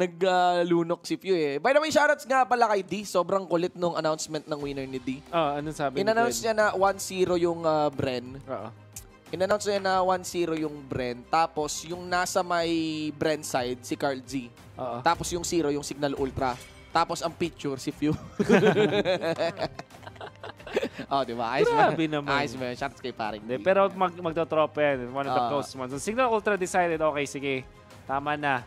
naglunok si Pew eh. By the way, shoutouts nga pala kay D. Sobrang kulit nung announcement ng winner ni D. Ah, anong sabi In-announce niya na 1-0 yung ah, Bren. Oo. In-announce niya na 1-0 yung Bren. Tapos yung nasa may Bren side, si Carl G. Oo. Tapos yung 0, yung Signal Ultra. Tapos ang picture, si Pew. oh, di ba? Ayos? Grabe naman. Ayos ba? Shoutouts kay paring D. pero mag magtotropa yan. One of the Ah. close ones. So, Signal Ultra decided, okay, sige, tama na.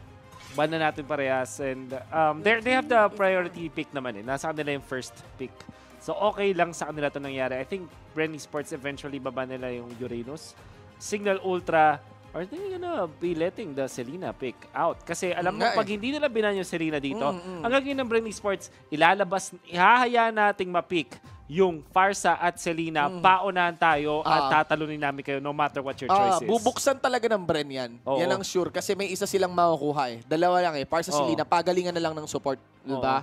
Ban na natin parehas. And um, they they have the priority pick naman eh. Nasa kanila yung first pick. So okay lang sa kanila to nangyari. I think Brenny Sports eventually baba nila yung Uranus. Signal Ultra, are they gonna be letting the Selena pick out? Kasi alam mo, Nga eh. pag hindi nila binan yung Selena dito, Mm, mm. ang gagawin ng Brenny Sports, ilalabas, ihahaya nating mapick yung Farsa at Selena, paunahan tayo at Ah. tatalunin namin kayo no matter what your Ah, choice is. bubuksan talaga ng Bren yan. Oo. Yan ang sure kasi may isa silang makukuha eh. Dalawa lang eh. Para sa Oo. Selena, pagalingan na lang ng support. Di ba?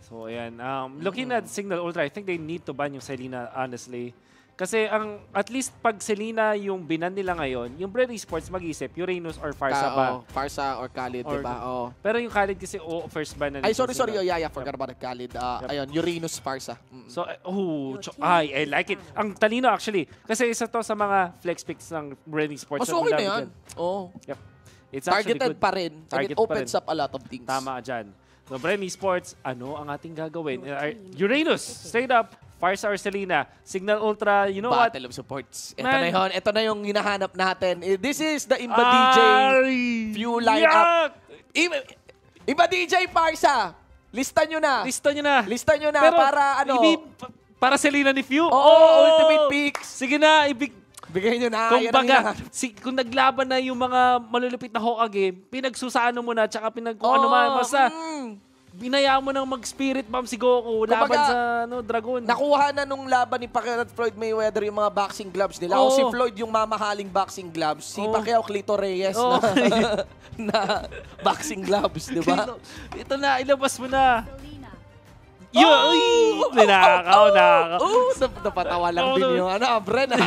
So, ayan. Um, looking at Signal Ultra, I think they need to ban yung Selena, honestly. Kasi ang at least pag Selena yung binan nila ngayon, yung Brady Sports mag-isip, Uranus or Farsa Ka- ba? oo, Farsa or Khalid, Or- di ba? Oo. Pero yung Khalid kasi, oh, first ban na Ay, sorry, sorry. Oh, yeah, yeah. Forgot about the Khalid. Ah, Yep. Ayun, Uranus Farsa. Mm. So, uh, oh, cho- ay, I like it. Ang talino actually. Kasi isa to sa mga flex picks ng Brady Sports. Mas na okay na yan. Oo. Yep. It's actually Targeted good. pa rin. And Target it pa opens up a lot of things. Tama dyan. So, Bremy Sports, ano ang ating gagawin? Uh, Uranus, straight up, Farsa or Selena, Signal Ultra, you know what? Battle of Supports. Ito Man. na yun. Ito na yung hinahanap natin. Eh, This is the Imba DJ Ay! View lineup. Yak! Imba, Imba DJ Farsa. Lista nyo na. Lista nyo na. Lista nyo na Pero, para ano. ibi- para Selena ni Few? Oo, ultimate picks. Sige na, ibig, Bigay nyo na. kung Yan baga, si, kung naglaban na yung mga malulupit na Hokage, pinagsusano mo na, tsaka pinag, kung ano man, basta, mm. Binayaan mo nang mag-spirit bomb si Goku laban Kumbaga, sa ano, Dragon. Nakuha na nung laban ni Pacquiao at Floyd Mayweather yung mga boxing gloves nila. O Oo. si Floyd yung mamahaling boxing gloves. Si Oo. Pacquiao Clito Reyes Oo. na, na boxing gloves, di ba? Ito na, ilabas mo na. Yo, uy! Ninakaw, nakakaw. Oo, nap- napatawa lang Oo, din no. yung ano, ah, Bren.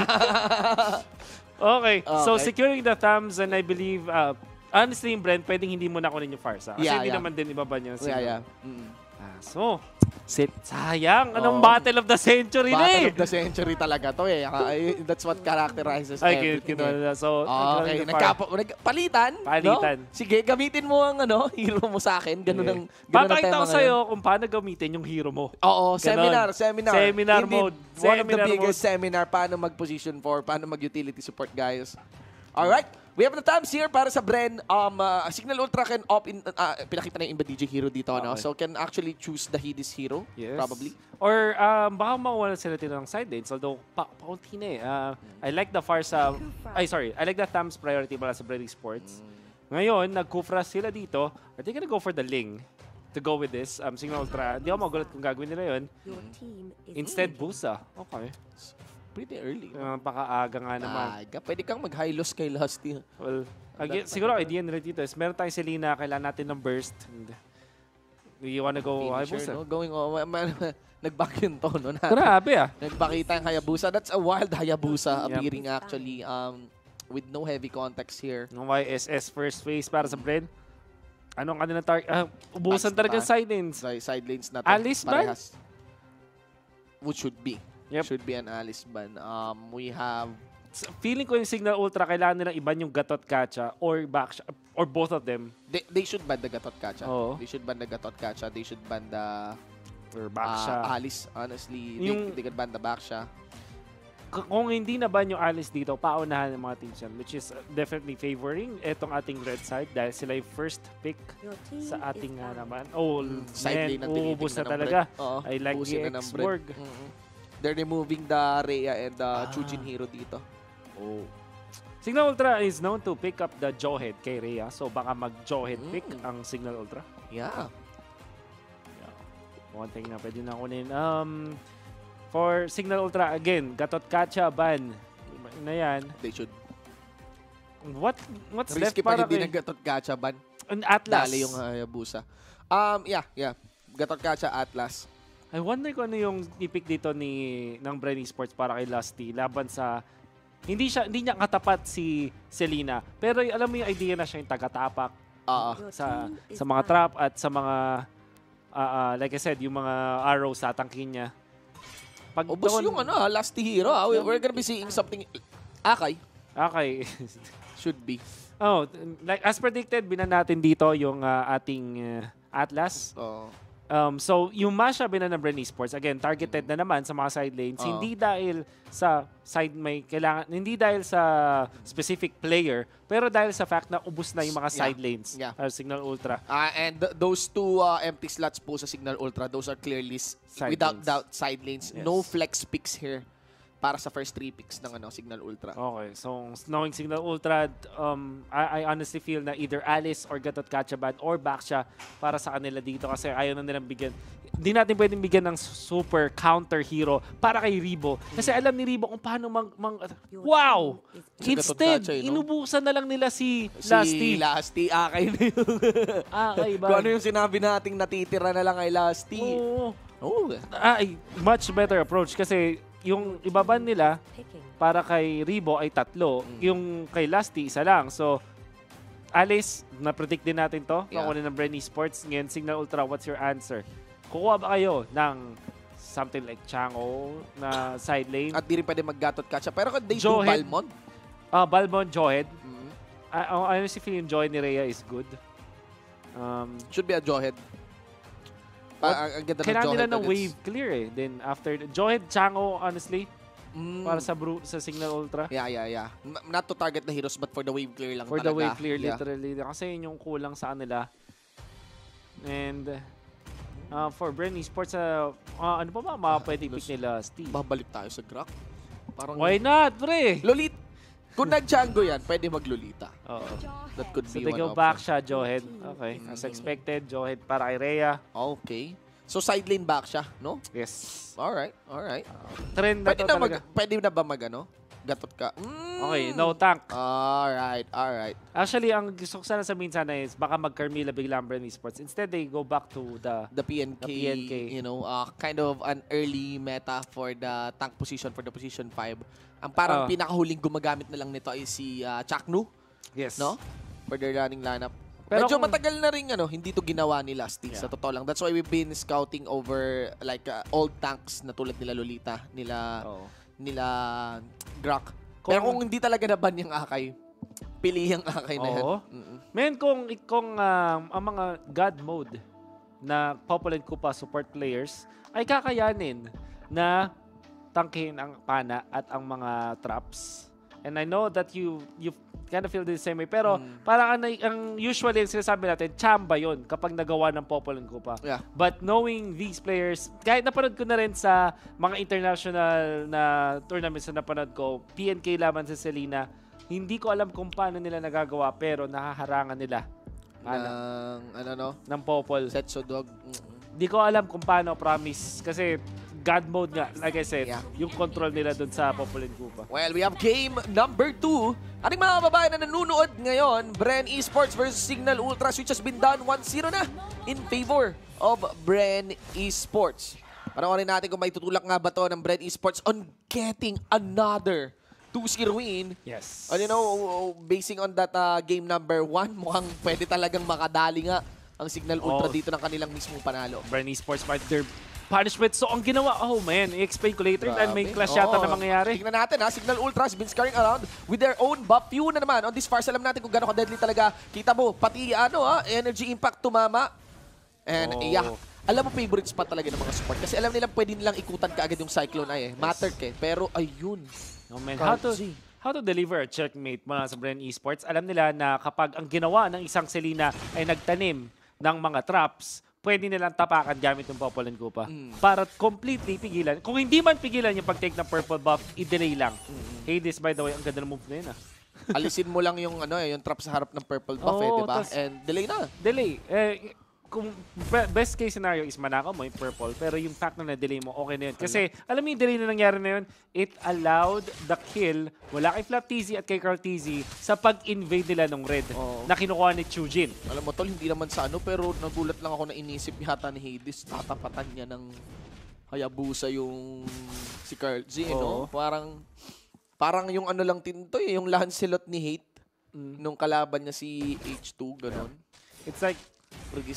Okay, so Okay. securing the thumbs and I believe, uh, honestly, yung Brent, pwedeng hindi mo na kunin yung Farsa. Kasi Yeah, hindi yeah. naman din ibaba niya. yeah, yeah. Mm. Ah, so, sit. Sayang. Oo. Anong Battle of the Century na Battle eh? of the century talaga to eh. Ay, That's what characterizes Ay, everything. kinuha eh. na. So, Okay, nagkaroon ng nagkapa, nag, palitan, Palitan. No? Sige, gamitin mo ang ano, hero mo sa akin. Ganun ang, ganun ang Papakita tema ko sa'yo kung paano gamitin yung hero mo. Oo, Ganon. seminar, seminar. Seminar Indeed, mode. One of the Seminar biggest seminar, paano mag-position for, paano mag-utility support, guys. Alright, we have the times here para sa Bren. Um, uh, Signal Ultra can opt in, uh, pinakita na yung Imba DJ hero dito, ano? Okay. So can actually choose the Hades hero, Yes. probably. Or um, baka makuha na sila tino ng side lanes. Although, pa paunti na eh. Uh, I like the Farsa... Ay, sorry. I like the Thumbs priority para sa Brady Sports. Ngayon, nag-Kufra sila dito. Are they gonna go for the Ling to go with this? Um, Signal Ultra. Hindi ako magulat kung gagawin nila yun. Instead, Busa. Okay. Pretty early. Uh, pakaaga nga naman. Aga, pwede kang mag-high-loss kay Lusty. Well, again, siguro idea nila dito is meron tayong Selena, kailangan natin ng burst. And you wanna go Hayabusa? no? Going on. Nag-back yun to, no? Na, Grabe ah. Nagpakita yung Hayabusa. That's a wild Hayabusa Yep. appearing actually um, with no heavy context here. Ng YSS first phase para sa Bren. Anong kanilang target? Ah, ubusan talaga side lanes. Side lanes na to. Alice parehas. Which should be. Yep. Should be an Alice ban. Um, we have... Feeling ko yung Signal Ultra, kailangan nilang iban yung Gatot Kacha or Baksha, or both of them. They, they should ban the Gatot Kacha. Oo. They should ban the Gatot Kacha. They should ban the Or uh, Baksha. Alice. Honestly, Yung- they, they could ban the Baksha. Kung hindi na ban yung Alice dito, paunahan ng mga teams yan, which is uh, definitely favoring etong ating red side dahil sila yung first pick sa ating nga naman. Oh, Side lane man, uubos na ng talaga. I like the na X-Borg. Brent. Mhm. They're removing the Rhea and the Ah. Chujin hero dito. Oh. Signal Ultra is known to pick up the Jawhead kay Rhea. So baka mag-Jawhead pick Mm. ang Signal Ultra. Yeah. One thing na pwede na kunin. Um, for Signal Ultra, again, Gatot Kacha ban. Na yan. They should. What, what's left Risky pa para hindi kay ng Gatot Gacha ban. an Atlas? Dali yung Hayabusa. Um, yeah, yeah. Gatot Gacha Atlas. I wonder kung ano yung ipick dito ni ng Brenny Sports para kay Lusty laban sa hindi siya hindi niya katapat si Selena pero alam mo yung idea na siya yung taga-tapak Oo. sa sa mga trap at sa mga ah, ah, like I said, yung mga arrows sa tangkin niya. Pag Ubos doon- yung ano, ah, last hero. ah. We- We're gonna be seeing something... Akay. Okay. Should be. oh, like as predicted, binan natin dito yung ah, ating ah, Atlas. Oo. Um, so, yung Masha binan ng Bren Esports, again, targeted na naman sa mga side lanes. Oo. Hindi dahil sa side may kailangan, hindi dahil sa specific player, pero dahil sa fact na ubus na yung mga Yeah. side lanes. Yeah. Uh, Signal Ultra. Ah, and th- those two uh, empty slots po sa Signal Ultra, those are clearly Side without lanes. doubt side lanes. Yes. No flex picks here para sa first three picks ng ano, Signal Ultra. Okay, so knowing Signal Ultra, um, I, I honestly feel na either Alice or Gatot Kachaban or Baksha para sa kanila dito kasi ayaw na nilang bigyan. Hindi natin pwedeng bigyan ng super counter hero para kay Ribo. Kasi alam ni Ribo kung paano mang... mang wow! Instead, Kacha, eh, inubusan na lang nila si, Si Lasty. Lasty, Akay na yung... ah, okay ba? Kung ano yung sinabi nating natitira na lang kay Lasty. Oo. Oh. Ay, much better approach kasi yung ibaban nila para kay Ribo ay tatlo, Mm. yung kay Lasty isa lang. So, Alice, na-predict din natin to. Yeah. Ng Brenny Sports. Ngayon, Signal Ultra, what's your answer? Kukuha ba kayo ng something like Chango na side lane? At di rin pwede mag-gatot catch Pero kung they do Joe Head. Balmond, Ah, Balmon, Johead. mm, I, I honestly feel yung Joy ni Rhea is good. Um, should be a Johead. Pa, ang, ang ganda ng kailangan nila ng wave clear eh. Then after, Johead, Chango, honestly, Mm. para sa Bru sa Signal Ultra. Yeah, yeah, yeah. M- Not to target the heroes, but for the wave clear lang For the talaga. wave clear, Yeah. literally. Kasi yun yung kulang sa kanila. And uh, for Bren Esports, uh, uh, ano pa ba mga pwede pick nila, Steve? Babalik tayo sa Grak. Parang Why not, pre? Lolit. Kung nag-Django yan, pwede mag-Lolita. Oo. That could So be they one go option. back siya, Johead. Okay, as Mhm. expected, Johead para kay Rhea. Okay. So side lane back siya, no? Yes. Alright, alright. Trend na Pwede to na, mag, talaga. pwede na ba mag ano? Gatot ka? Mm. Okay, no tank. Alright, alright. Actually, ang gusto ko sana sabihin sana is baka mag-Carmilla biglang Bren Esports. Instead, they go back to the The PNK, The PNK. you know, uh, kind of an early meta for the tank position for the position 5. Ang parang Ah. pinakahuling gumagamit na lang nito ay si uh, Chaknu, Yes. no? For their running lineup. Pero Medyo kung- matagal na rin ano, hindi to ginawa ni Lasty sa Yeah. totoo lang. That's why we've been scouting over like uh, old tanks na tulad nila Lolita, nila Oo. nila Grak. Kung- Pero kung hindi talaga naban yung Akay, pili yung Akay na yan. Oo. Mm-mm. Men, kung, kung um, ang mga God mode na Popol and Kupa support players ay kakayanin na tangkihin ang pana at ang mga traps. And I know that you you kind of feel the same way. Pero Mm. parang ang, ang usually ang sinasabi natin, chamba yon kapag nagawa ng Popol and Kupa. Yeah. But knowing these players, kahit napanood ko na rin sa mga international na tournaments na napanood ko, PNK laban sa Selena, hindi ko alam kung paano nila nagagawa pero nahaharangan nila ano, Ng, ano no? ng Popol. Setso Dog. Hindi ko alam kung paano, promise. Kasi God mode nga, like I said, Yeah. yung control nila dun sa Popol and Kupa. Well, we have game number two. Ating mga babae na nanonood ngayon, Bren Esports versus Signal Ultras, which has been done 1-0 na in favor of Bren Esports. Panoorin natin kung may tutulak nga ba to ng Bren Esports on getting another 2-0 win. Yes. And you know, basing on that uh, game number one, mukhang pwede talagang makadali nga ang Signal Ultra Oh. dito ng kanilang mismong panalo. Bren Esports fight their punishment. So, ang ginawa, oh man, i-explain ko later dahil may clash yata na mangyayari. Tingnan natin ha, Signal Ultra has been scurrying around with their own buff. Yun na naman, on this far, alam natin kung gano'ng ka-deadly talaga. Kita mo, pati ano ha, energy impact tumama. And Oh. yeah, alam mo favorite spot talaga ng mga support. Kasi alam nila pwede nilang ikutan kaagad yung Cyclone Eye eh. Matter eh. Pero ayun. Oh man, how to how to deliver a checkmate mula sa Bren Esports. Alam nila na kapag ang ginawa ng isang Selena ay nagtanim ng mga traps, pwede nilang tapakan gamit yung Popol and Kupa Mm. para completely pigilan. Kung hindi man pigilan yung pag-take ng purple buff, i-delay lang. Hades, by the way, ang ganda ng move na yun ah. Alisin mo lang yung ano eh, yung trap sa harap ng purple buff eh, Oo, di ba? And delay na. Delay. Eh, kung be- best case scenario is manakaw mo yung purple, pero yung fact na na-delay mo, okay na yun. Kasi, alam mo yung delay na nangyari na yun, it allowed the kill wala kay Flap TZ at kay Carl TZ sa pag-invade nila ng red Oo. na kinukuha ni Chujin. Alam mo tol, hindi naman sa ano, pero nagulat lang ako na inisip yata ni Hades, tatapatan niya ng Hayabusa yung si Carl Z, Oo. no? Parang, parang yung ano lang tinto eh, yung Lancelot ni Hate Mm. nung kalaban niya si H2, ganun. It's like.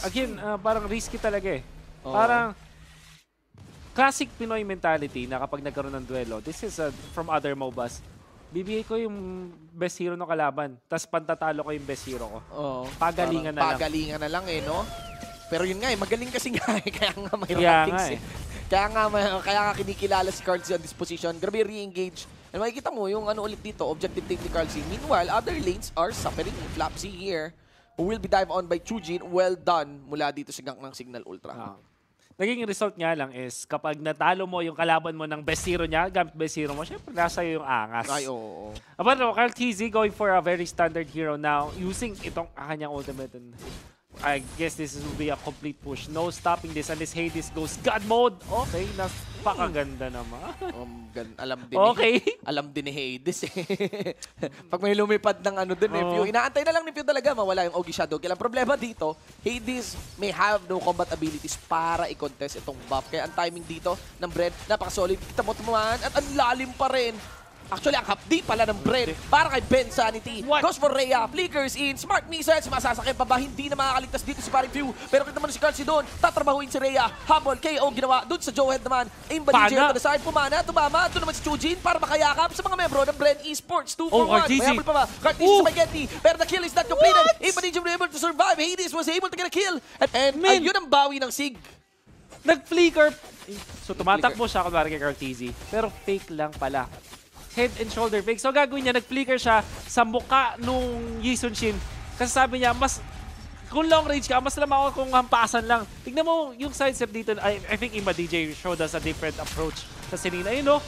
Again, ah, parang risky talaga eh. Oo. Parang, classic Pinoy mentality na kapag nagkaroon ng duelo, this is uh, from other MOBAs, bibigay ko yung best hero ng kalaban, tapos pantatalo ko yung best hero ko. Oo. Pagalingan Parang na lang. Pagalingan na lang eh, no? Pero yun nga eh, magaling kasi nga eh, kaya nga may Kaya rankings nga eh. eh. Kaya nga, may- kaya nga kinikilala si Carl on this position. Grabe re-engage. And makikita mo yung ano ulit dito, objective take ni Carl. Meanwhile, other lanes are suffering. Flapsy here, will be dive on by Chujin. Well done mula dito sa gank ng Signal Ultra. Ah. Naging result nga lang is kapag natalo mo yung kalaban mo ng best hero niya, gamit best hero mo, syempre nasa iyo yung angas. Ay, oo. oo. Aba Carl TZ going for a very standard hero now using itong kanyang ultimate and I guess this will be a complete push. No stopping this unless Hades goes God mode. Okay, napakaganda naman. Um, gan- alam din Okay. ni, alam din ni Hades eh. Pag may lumipad ng ano dun eh, Oo. Pew, inaantay na lang ni Pew talaga mawala yung Ogi Shadow. Kaya ang problema dito, Hades may have no combat abilities para i-contest itong buff. Kaya ang timing dito ng Bren, napaka-solid. Kita mo tumahan at ang lalim pa rin. Actually, ang hapdi pala ng Bren para kay Ben Sanity. What? Goes for Rhea, flickers in, smart missiles, masasakay pa ba? Hindi na makakaligtas dito si Paring Few. Pero kita mo na si Carlsi doon, tatrabahuin si Rhea. Habol, KO ginawa doon sa Joehead naman. Aim ba DJ Pana. to the side, pumana, tumama. Doon naman si Chujin para makayakap sa mga membro ng Bren Esports. 2 for Oh, 1. Cartesi. May habol pa ba? Cartesi Ooh. sa Spaghetti. Pero the kill is not completed. Aim ba DJ was able to survive. Hades was able to get a kill. And, and ayun ang bawi ng Sig. Nag-flicker. So tumatakbo siya kunwari kay Carl TZ. Pero fake lang pala. Head and shoulder fake. So gagawin niya, nag-flicker siya sa muka nung Yisun Shin. Kasi sabi niya, mas kung long range ka, mas lamang ako kung hampasan lang. Tignan mo yung sidestep dito. I, I think Ima DJ showed us a different approach sa Sinina. Ayun no,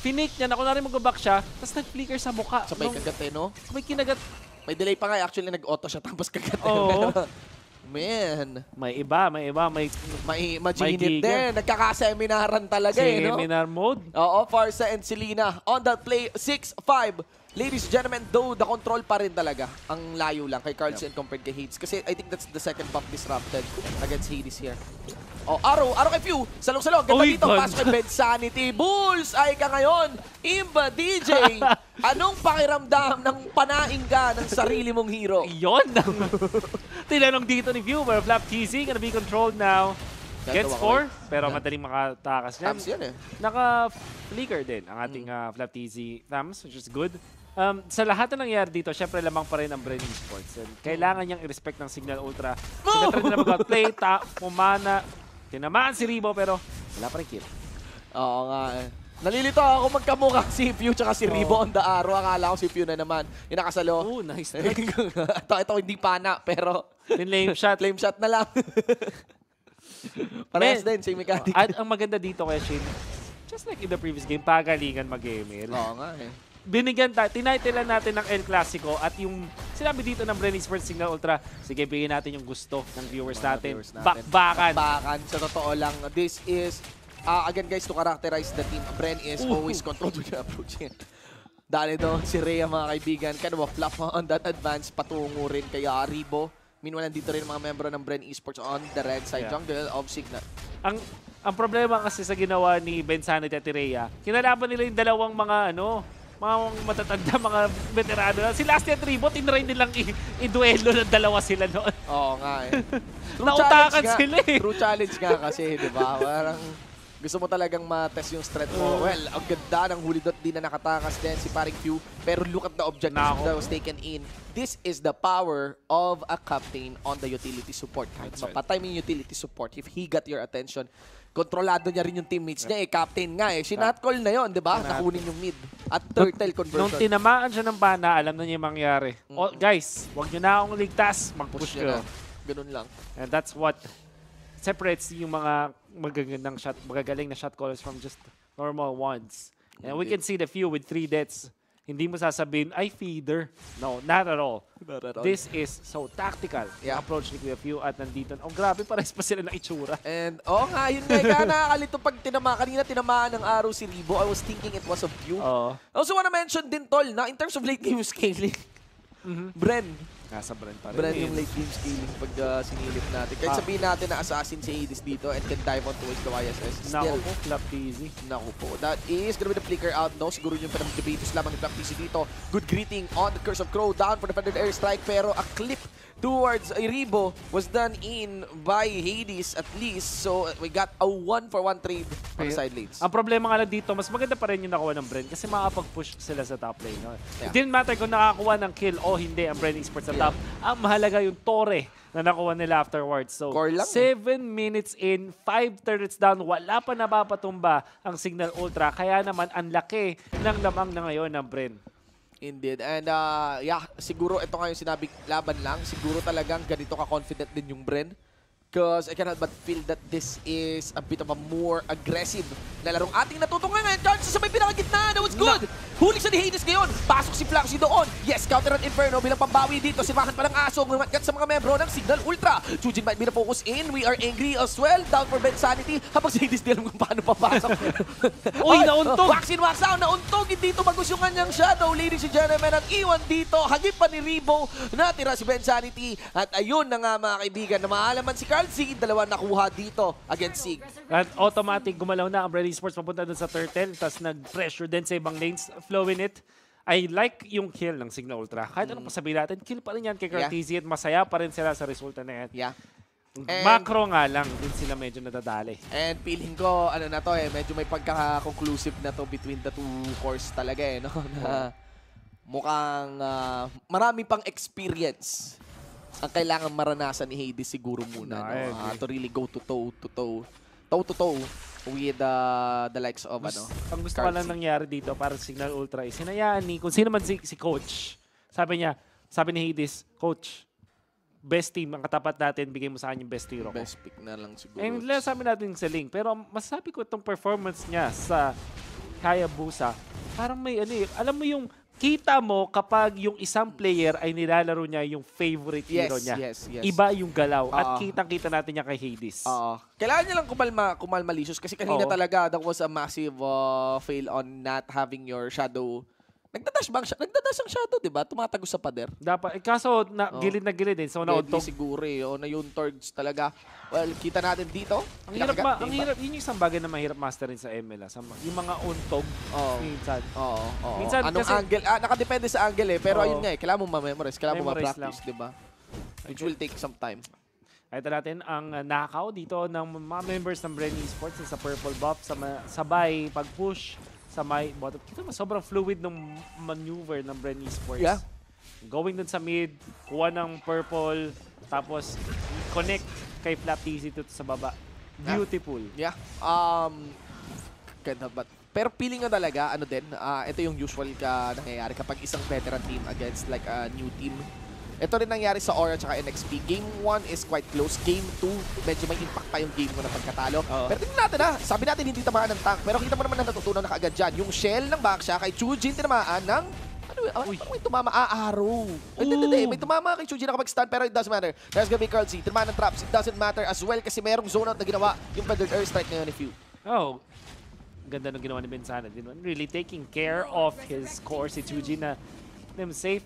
finake niya na kunwari mag-back siya, tapos nag-flicker sa muka. Sa may Nung- kagat eh, no? may kinagat. May delay pa nga. Actually, nag-auto siya tapos kagat. eh. Oo. Man. May iba, may iba, may May, majinit din. Nagkakaseminaran talaga eh, no? seminar mode. Oo, Farsa and Selena on that play 6-5. Ladies and gentlemen, though the control pa rin talaga. Ang layo lang kay Carlson compared kay Hades. Kasi I think that's the second buff disrupted against Hades here. Oh, Arrow, Arrow kay Few. Salong-salong. Ganda dito. Pasok kay Bed Sanity. Bulls ay ka ngayon. Imba DJ. Anong pakiramdam ng panaing ka ng sarili mong hero? Yon! Tinanong dito ni viewer, Flap TZ gonna be controlled now. Gets Gagawa ko 4, pero madaling makatakas niyan. Tams yan eh. Naka-flicker din ang ating uh, Flap TZ Thams, which is good. Um, sa lahat na nangyari dito, syempre lamang pa rin ang Brain Esports. And kailangan niyang i-respect ng Signal Ultra. Sinatry nila mag-outplay, ta, pumana, tinamaan si Ribo, pero wala pa rin kill. Oo nga eh. Nalilito ako magkamukha si Pew tsaka si. Ribo on the arrow. Akala ko si Pew na naman. Yung nakasalo. Oh, nice. ito, ito hindi pana, pero lame shot. flame shot na lang. Parehas din, same mechanic. At ang maganda dito kay Shin, just like in the previous game, pagalingan mag-email. Oo nga eh. binigyan tayo, tinitlean natin ng El Clasico at yung sinabi dito ng Bren Esports Signal Ultra, sige, bigyan natin yung gusto ng viewers natin. viewers natin. Bakbakan. Bakbakan. Sa totoo lang, this is, uh, again guys, to characterize the team, Bren is Ooh. always controlled with the approach. Dali doon si Rhea mga kaibigan. Kano flop on that advance patungo rin kay uh, Ribo. Meanwhile, nandito rin mga membro ng Bren Esports on the red side Yeah. jungle of Signal. ang ang problema kasi sa ginawa ni Ben Sanity at Rhea, kinalaban nila yung dalawang mga ano, mga matatanda, mga veterano. Si Last at Ribo, tinry nilang i-duelo ng dalawa sila noon. Oo nga eh. Nautakan nga. sila eh. True challenge nga kasi, di ba? Parang gusto mo talagang ma-test yung strength mo. Oo. Well, ang ganda ng huli dot di na nakatakas din si Paring Few. Pero look at the objectives Nako. that was taken in. This is the power of a captain on the utility support. Kahit That's right. mapatay mo yung utility support, if he got your attention, kontrolado niya rin yung teammates niya eh. Captain nga eh. Sinat call na yon, di ba? Nakunin yung mid. At turtle Nung conversion. tinamaan siya ng bana, alam na niya yung mangyari. O, guys, wag nyo na akong ligtas, Push mag-push niya kayo. na. Ganun lang. And that's what separates yung mga magagandang shot, magagaling na shot callers from just normal ones. And we can see the few with three deaths. Hindi mo sasabihin, ay feeder. No, not at all. Not at all. This is so tactical. Yeah. Approach ni Kuya Few at nandito. Oh, grabe, parehas pa sila ng itsura. And, oo nga, yun nga, kaya nakakalito pag tinama, kanina tinamaan ng araw si Ribo, I was thinking it was of you. Oo. I also wanna mention din, Tol, na in terms of late game scaling, Mhm. Bren, Nasa brand pa rin. Bren eh. yung late game scaling pag uh, sinilip natin. Kahit Ah. sabihin natin na assassin si Hades dito and can dive on towards the YSS, Naku po, flap easy. Naku po. That is gonna be the flicker out. No, siguro yung pinag-debates lamang ni Black PC dito. Good greeting on the Curse of Crow. Down for defended airstrike. Pero a clip towards Iribo was done in by Hades at least. So we got a one for one trade on the side lanes. Ang problema nga lang dito, mas maganda pa rin yung nakuha ng Bren kasi makakapag-push sila sa top lane. No? Yeah. It didn't matter kung nakakuha ng kill o hindi ang Bren Esports sa top. Ang mahalaga yung Tore na nakuha nila afterwards. So, Core lang. 7 minutes in, 5 turrets down, wala pa napapatumba ang Signal Ultra. Kaya naman, ang laki ng lamang na ngayon ng Bren. Indeed. And uh, yeah, siguro ito nga yung sinabi laban lang. Siguro talagang ganito ka-confident din yung Bren. Because I cannot but feel that this is a bit of a more aggressive na larong ating natutungan ngayon. Charge sa may pinakagitna. That was good. Huli sa ni Hades ngayon. Pasok si Flaxy doon. Yes, counter at Inferno bilang pambawi dito. Simahan pa ng aso. Ngumatgat sa mga membro ng Signal Ultra. Chujin might be na focus in. We are angry as well. Down for Ben Sanity. Habang si Hades di alam kung paano papasok. Uy, nauntog! Wax in, wax out. Nauntog. Hindi ito magus yung kanyang shadow. Ladies and gentlemen, ang iwan dito. Hagip pa ni Rebo. Natira si Ben Sanity. At ayun na nga mga kaibigan na maalaman si Carl Sig. Dalawa nakuha dito against Sig. At automatic gumalaw na ang Bren Esports papunta dun sa turtle. Tapos nag-pressure din sa ibang lanes. Flow in it. I like yung kill ng Signal Ultra. Kahit anong pasabihin natin, kill pa rin yan kay Mm. Yeah. Masaya pa rin sila sa resulta na yan. Yeah. And- Macro nga lang, din sila medyo nadadali. And feeling ko, ano na to eh, medyo may pagkaka-conclusive na to between the two cores talaga eh, no? Na mukhang ah, marami pang experience ang kailangan maranasan ni Hades siguro muna, No, no? I Ah, to really go to toe to toe, toe to toe with uh, the likes of ano. Ang gusto ko lang nangyari dito para Signal Ultra is hinayaan ni, kung sino man si, si coach, sabi niya, sabi ni Hades, coach, best team ang katapat natin, bigay mo sa akin yung best hero ko. Best pick na lang siguro. And less sabi natin sa link, pero masasabi ko itong performance niya sa Hayabusa, parang may ano eh, alam mo yung kita mo kapag yung isang player ay nilalaro niya yung favorite Yes, hero niya. yes, yes. Iba yung galaw Oo. at kitang-kita natin niya kay Hades. Oo. Kailangan niya lang kumalma, kumalma Licious kasi kanina Oo. talaga that was a massive uh, fail on not having your shadow. Nagdadash bang siya? Nagdadash ang shadow, di ba? Tumatagos sa pader. Dapat, eh, kaso na, Oo. gilid na gilid din. So, nauntog. siguro eh. O, na yung Torgs talaga. Well, kita natin dito. Ang hirap, ma- ang hirap, yun yung isang bagay na mahirap masterin sa ML. Sa, yung mga untog, Oo. minsan. Oo, oo. Minsan Anong kasi- angle? Ah, nakadepende sa angle eh. Pero Oo. ayun nga eh. Kailangan mo ma-memorize. Kailangan mo ma-practice, di ba? Which will take some time. Ito natin ang nakaw dito ng mga members ng Bren Esports sa Purple Buff sa sabay pag-push sa may bottom. Kita mo, sobrang fluid ng maneuver ng Bren Esports. Yeah. Going dun sa mid, kuha ng purple, tapos connect kay Flap TZ dito sa baba. Beautiful. Yeah. Um, ganda ba? Pero feeling nga talaga, ano din, ah, ito yung usual ka nangyayari kapag isang veteran team against like a new team. Ito rin nangyari sa Aura at NXP. Game 1 is quite close. Game 2, medyo may impact pa yung game ko na pagkatalo. Oo. Pero tingnan natin ha, sabi natin hindi tamaan ng tank. Pero kita mo naman na natutunan na kaagad dyan. Yung shell ng Baksha kay Chujin tinamaan ng ano, ah, Uy. parang may tumama, ah, arrow. Hindi, hindi, may tumama kay Chujin na kapag-stun, pero it doesn't matter. There's gonna be Carl Z, tinamaan ng traps, it doesn't matter as well kasi merong zone out na ginawa yung Feathered Airstrike ngayon ni Few. Oh, ganda ng ginawa ni Benzana. Din really taking care of his core si Chuji na them safe.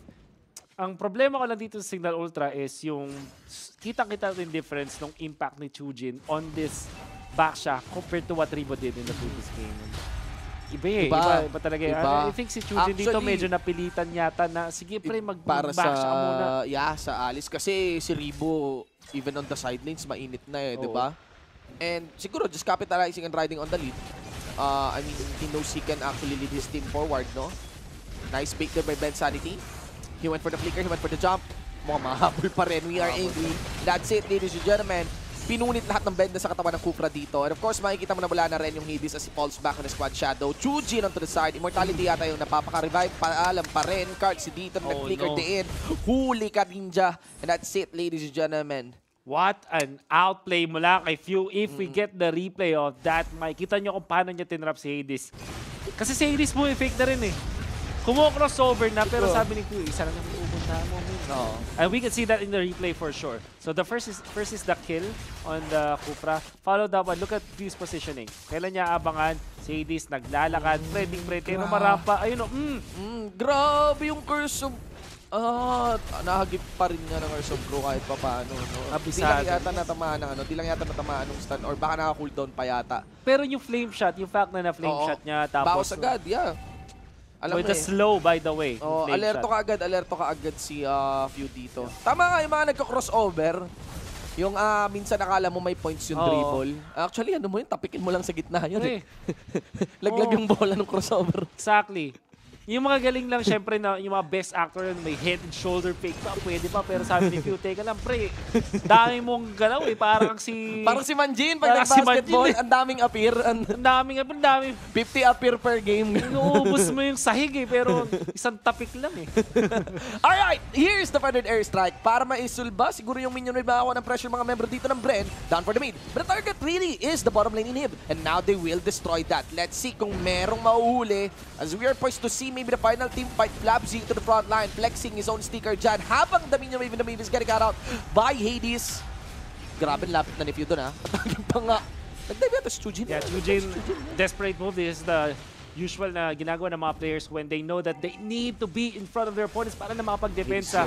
Ang problema ko lang dito sa Signal Ultra is yung kita-kita yung difference ng impact ni Chujin on this Baksha compared to what Rivo did in the previous game. Iba eh. Iba. Iba, iba talaga. eh. Iba. I think si Chujin dito Actually, medyo napilitan yata na sige pre mag para sa backsha ka muna. yeah, sa Alice kasi si Ribo even on the sidelines mainit na eh, 'di ba? And siguro just capitalizing and riding on the lead. Uh, I mean, he knows he can actually lead his team forward, no? Nice bait there by Ben Sanity. He went for the flicker, he went for the jump. Mukhang mahabol pa rin. We are angry. That's it, ladies and gentlemen. Pinunit lahat ng benda sa katawan ng Kufra dito. And of course, makikita mo na wala na rin yung Hades as he falls back on the squad shadow. Chujin onto the side. Immortality yata yung napapaka-revive. Paalam pa rin. Card si dito Oh, nag-flicker no. diin. Huli ka ninja. And that's it, ladies and gentlemen. What an outplay mula kay Few. If we get the replay of that, makikita nyo kung paano niya tinrap si Hades. Kasi si Hades mo, fake na rin eh. Kumo-crossover na, pero sabi ni Few, isa lang yung pupunta mo. man." No. And we can see that in the replay for sure. So the first is first is the kill on the Kufra. Followed up by, look at Few's positioning. Kailan niya abangan? Si Hades naglalakad, pretting pretty, no marampa. Ayun o, mm, Mm, grabe yung curse of... Ah, nahagip pa rin nga ng Curse of Crow kahit pa paano. No? Di lang Abisado. yata natamaan ng ano, di lang yata natamaan ng stun or baka naka-cooldown pa yata. Pero yung flame shot, yung fact na na flame Oo. shot niya, Bawas tapos agad, yeah. Alam With mo a eh. slow, by the way. Oh, alerto shot. ka agad, alerto ka agad si ah, Few dito. Tama nga yung mga nagka-crossover. Yung ah, minsan nakala mo may points yung Oo. dribble. Actually, ano mo yun, tapikin mo lang sa gitna yun eh. Eh, Laglag Oo. yung bola ng crossover. Exactly. Yung mga galing lang, syempre, na, yung mga best actor yun, may head and shoulder fake pa, pwede pa. Pero sabi ni Pew, teka lang, pre, dami mong galaw eh. Parang si... Parang si Manjin, pag si nag-basketball, Manjin eh. ang daming appear. Ang daming, ang dami. 50 appear per game. Inuubos mo yung sahig eh, pero isang tapik lang eh. Alright, here's the feathered airstrike. Para maisulba, siguro yung minion may makakuha ng pressure mga member dito ng Bren. Down for the mid. But the target really is the bottom lane inhib. And now they will destroy that. Let's see kung merong mauhuli. As we are poised to see maybe the final team fight. Flabsy to the front line, flexing his own sticker dyan. Habang the minion Raven the Maeve is getting cut out by Hades. Grabe, lapit na ni Few dun ha. Patagin pa nga. Nag-dive yata si Chujin. Yeah, Eugene, desperate move. This is the usual na ginagawa ng mga players when they know that they need to be in front of their opponents para na makapag-depensa.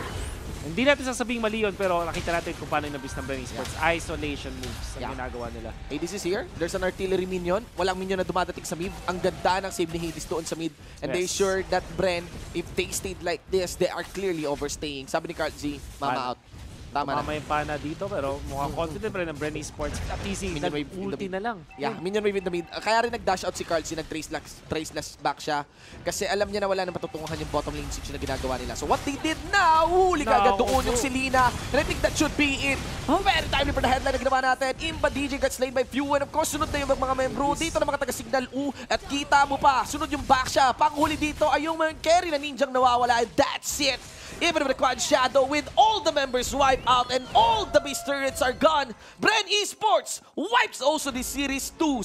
Hindi natin sasabing mali yun, pero nakita natin kung paano yung nabis ng Bren Esports. Isolation moves ang Yeah. ginagawa nila. Hades is here. There's an artillery minion. Walang minion na dumadating sa mid. Ang ganda ng save ni Hades doon sa mid. And they Yes. sure that Bren, if they stayed like this, they are clearly overstaying. Sabi ni Carl Z, mama Pan- out. Tama na. Tama yung pana dito, pero mukhang confident pa rin ng Bren Esports. At easy, Minion wave in the nag-ulti mid. na lang. Yeah, minion wave in the mid. Uh, Kaya rin nag-dash out si Carl Z, nag-trace lash, trace lash back siya. Kasi alam niya na wala nang patutunguhan yung bottom lane siege na ginagawa nila. So what they did now, huli ka agad No, doon yung no. Selena. And I think that should be it. Very timely for the headline na ginawa natin. Imba DJ got slain by few. And of course, sunod na yung mga membro. Dito na mga taga-signal U. At kita mo pa, sunod yung back siya. Panghuli dito ay yung mga carry na ninjang nawawala. And that's it. Even with the quad shadow, with all the members wiped out and all the base turrets are gone, Bren Esports wipes also the series 2.